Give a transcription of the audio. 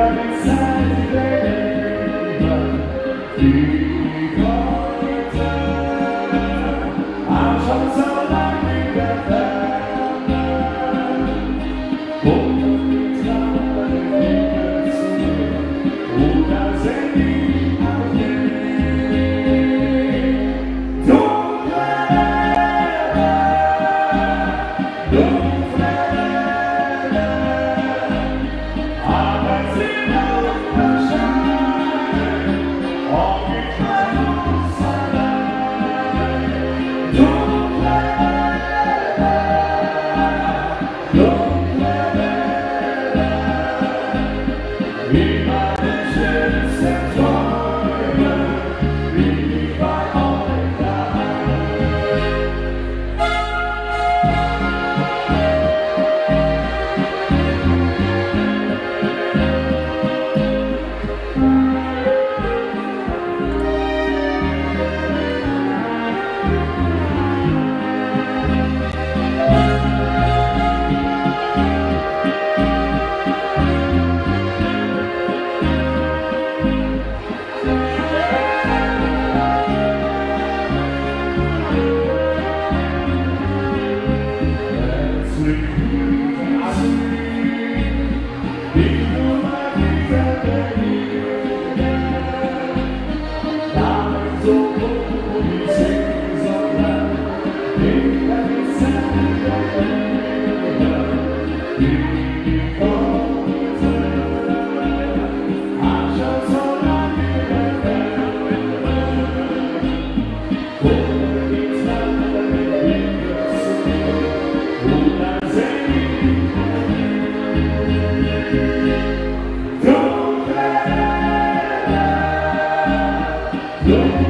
But inside Yeah.